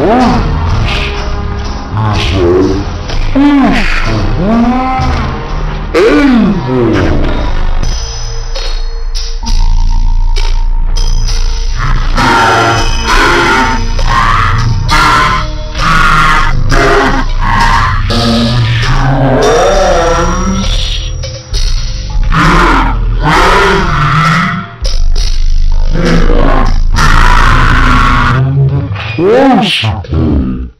What? Chastity.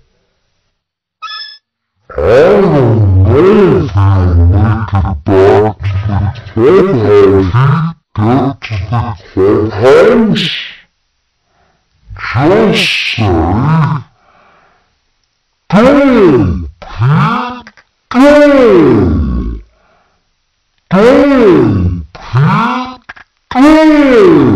I don't know if I make it back to the clubhouse get to the clubhouse. Just say, Go, Pete, go! Go, Pete, go!